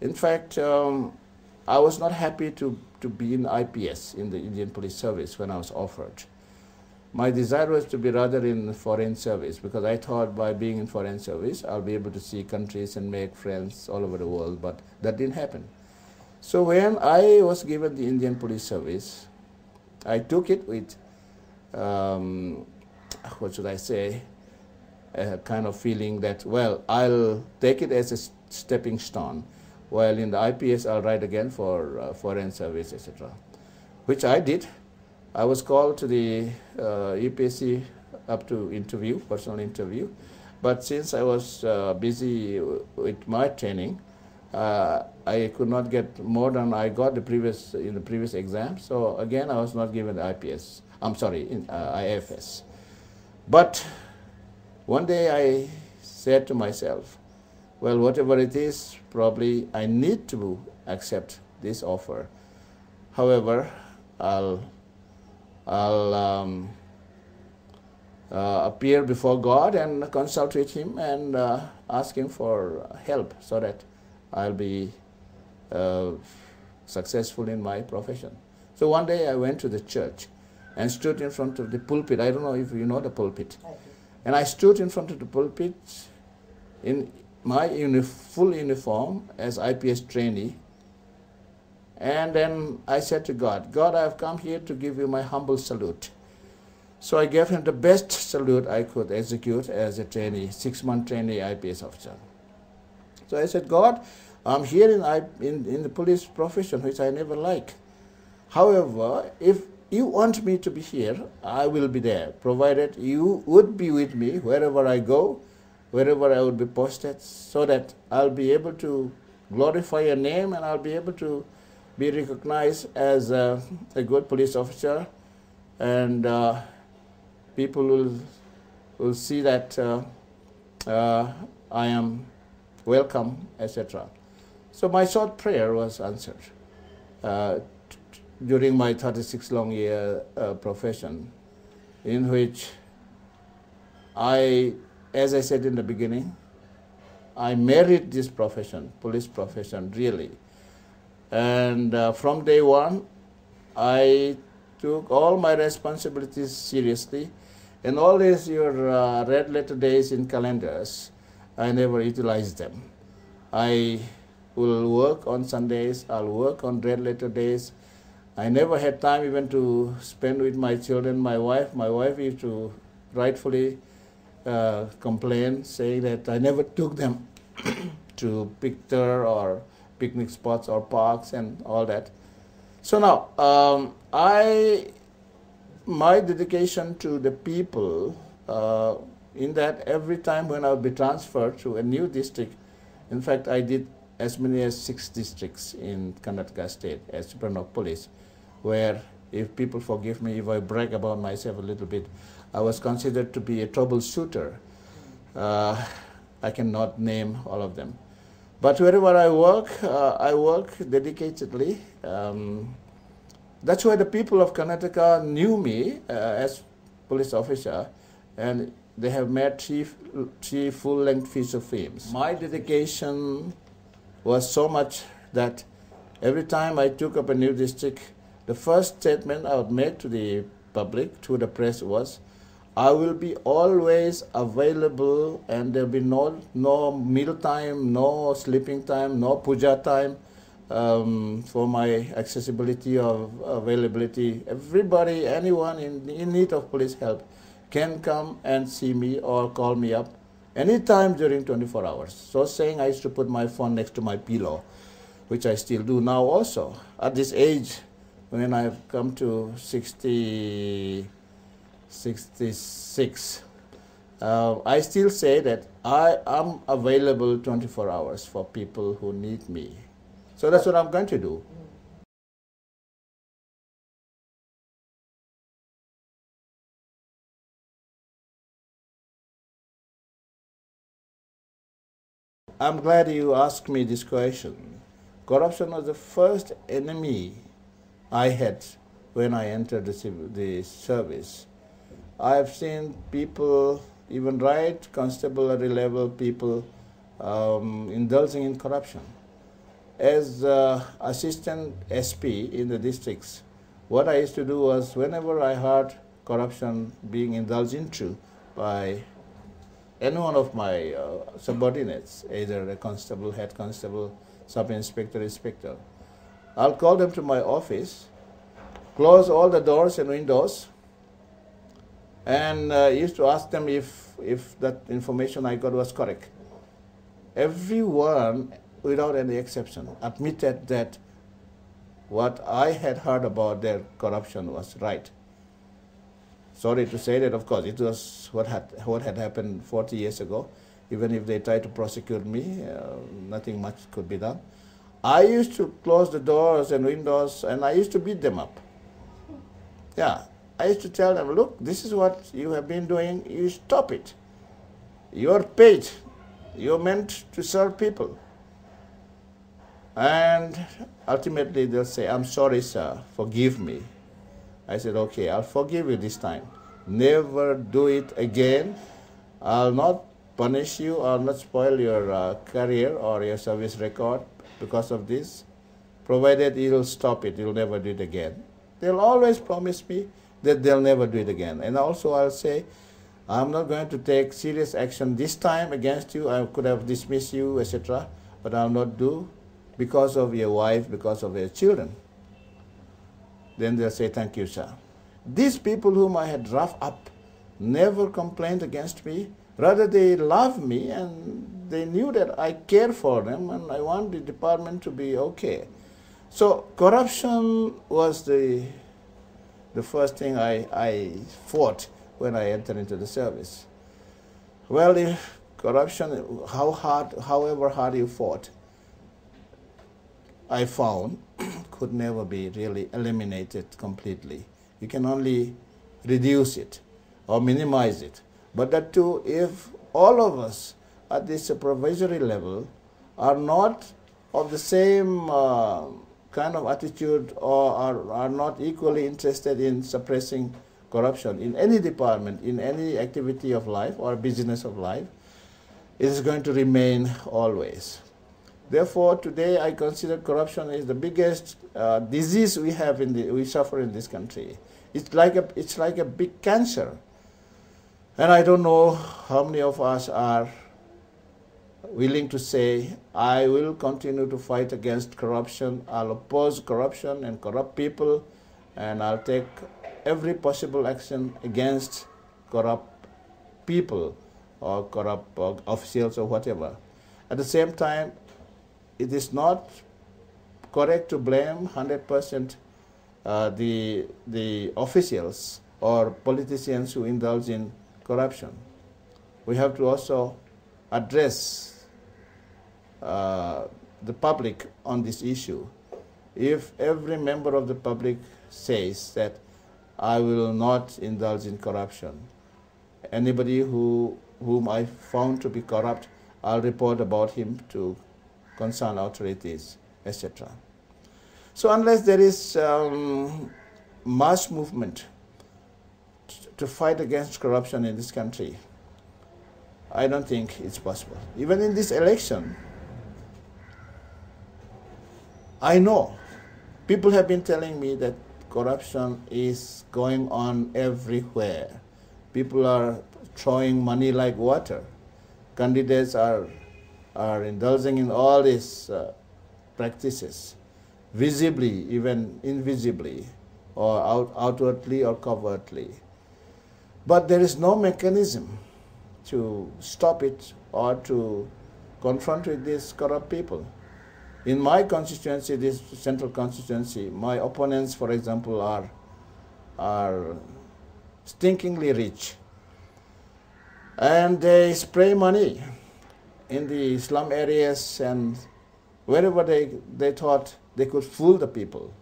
In fact, um, I was not happy to, to be in IPS, in the Indian Police Service, when I was offered. My desire was to be rather in the foreign service because I thought by being in foreign service, I'll be able to see countries and make friends all over the world, but that didn't happen. So when I was given the Indian Police Service, I took it with, um, what should I say, a kind of feeling that, well, I'll take it as a stepping stone, while in the IPS I'll write again for uh, foreign service, etc., which I did. I was called to the uh, UPSC up to interview, personal interview, but since I was uh, busy with my training, uh, I could not get more than I got the previous in the previous exam. So again, I was not given the IPS. I'm sorry, in, uh, IFS. But one day I said to myself, well, whatever it is, probably I need to accept this offer. However, I'll, I'll um, uh, appear before God and consult with Him and uh, ask Him for help so that I'll be uh, successful in my profession. So one day I went to the church and stood in front of the pulpit. I don't know if you know the pulpit. And I stood in front of the pulpit in my uni full uniform as IPS trainee. And then I said to God, God, I have come here to give you my humble salute. So I gave him the best salute I could execute as a trainee, six month trainee IPS officer. So I said, God, I'm here in, in, in the police profession, which I never like. However, if you want me to be here, I will be there, provided you would be with me wherever I go, wherever I would be posted, so that I'll be able to glorify your name and I'll be able to be recognized as a, a good police officer and uh, people will, will see that uh, uh, I am welcome, etc. So my short prayer was answered uh, during my 36 long year uh, profession, in which I, as I said in the beginning, I married this profession, police profession, really. And uh, from day one, I took all my responsibilities seriously. And all these your uh, red letter days in calendars, I never utilized them. I will work on Sundays, I'll work on red letter days. I never had time even to spend with my children, my wife. My wife used to rightfully uh, complain, saying that I never took them to picture or picnic spots or parks and all that. So now, um, I, my dedication to the people uh, in that every time when I would be transferred to a new district, in fact, I did as many as six districts in Karnataka state as police, where if people forgive me if I brag about myself a little bit, I was considered to be a troubleshooter. Uh, I cannot name all of them. But wherever I work, uh, I work dedicatedly. Um, that's why the people of Karnataka knew me uh, as police officer, and they have made three, three full-length feature films. My dedication was so much that every time I took up a new district, the first statement I would make to the public, to the press was, I will be always available and there'll be no, no meal time, no sleeping time, no puja time um, for my accessibility or availability. Everybody, anyone in, in need of police help can come and see me or call me up anytime during 24 hours. So saying I used to put my phone next to my pillow, which I still do now also. At this age, when I've come to 60, 66. Uh, I still say that I am available 24 hours for people who need me. So that's what I'm going to do. I'm glad you asked me this question. Corruption was the first enemy I had when I entered the, the service. I've seen people, even right constabulary level people, um, indulging in corruption. as uh, assistant SP in the districts, what I used to do was whenever I heard corruption being indulged into by any one of my uh, subordinates, either a constable, head constable, sub-inspector, inspector, I'll call them to my office, close all the doors and windows, and uh, used to ask them if, if that information I got was correct. Everyone, without any exception, admitted that what I had heard about their corruption was right. Sorry to say that, of course, it was what had, what had happened 40 years ago. Even if they tried to prosecute me, uh, nothing much could be done. I used to close the doors and windows and I used to beat them up. Yeah, I used to tell them, look, this is what you have been doing, you stop it. You're paid, you're meant to serve people. And ultimately they'll say, I'm sorry, sir, forgive me. I said, okay, I'll forgive you this time. Never do it again. I'll not punish you, I'll not spoil your uh, career or your service record because of this, provided you'll stop it, you'll never do it again. They'll always promise me that they'll never do it again. And also I'll say, I'm not going to take serious action this time against you. I could have dismissed you, etc. But I'll not do because of your wife, because of your children. Then they'll say, thank you, sir. These people whom I had roughed up never complained against me. Rather, they love me and they knew that I care for them and I want the department to be okay. So corruption was the the first thing I, I fought when I entered into the service. Well, if corruption, how hard, however hard you fought, I found could never be really eliminated completely. You can only reduce it or minimize it. But that too, if all of us at the supervisory level are not of the same uh, kind of attitude or are, are not equally interested in suppressing corruption in any department, in any activity of life or business of life, it is going to remain always. Therefore, today I consider corruption is the biggest uh, disease we have in the, we suffer in this country. It's like a, it's like a big cancer. And I don't know how many of us are willing to say, I will continue to fight against corruption, I'll oppose corruption and corrupt people, and I'll take every possible action against corrupt people or corrupt officials or whatever. At the same time, it is not correct to blame 100% uh, the, the officials or politicians who indulge in corruption. We have to also address uh, the public on this issue. If every member of the public says that I will not indulge in corruption, anybody who, whom I found to be corrupt, I'll report about him to concerned authorities, etc. So unless there is um, mass movement to fight against corruption in this country, I don't think it's possible. Even in this election, I know people have been telling me that corruption is going on everywhere. People are throwing money like water. Candidates are, are indulging in all these uh, practices, visibly, even invisibly, or out, outwardly or covertly. But there is no mechanism to stop it or to confront with these corrupt people. In my constituency, this central constituency, my opponents, for example, are, are stinkingly rich. And they spray money in the slum areas and wherever they, they thought they could fool the people.